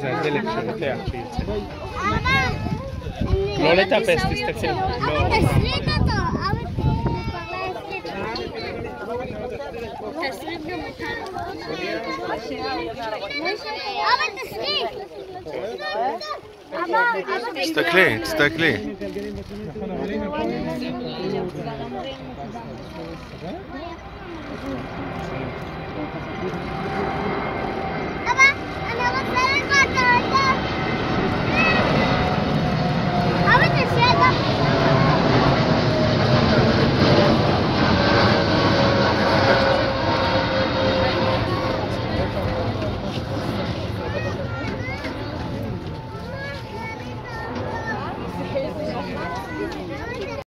זה הדלק שלוקח שיצא. לא לטפס, תסתכל. תסריט אותו! תסריט גם אבא, תסתכלי, תסתכלי.